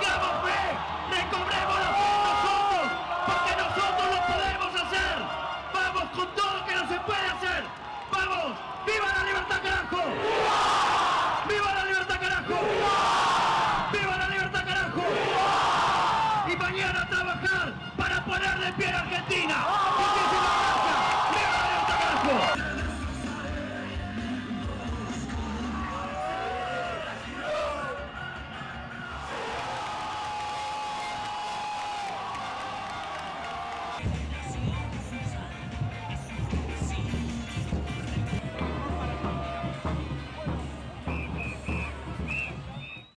tengamos fe, recobremos la fe nosotros, porque nosotros lo podemos hacer. Vamos con todo lo que no se puede hacer. Vamos, viva la libertad carajo. Viva la libertad carajo. Viva la libertad carajo. Y mañana a trabajar para poner de pie a Argentina.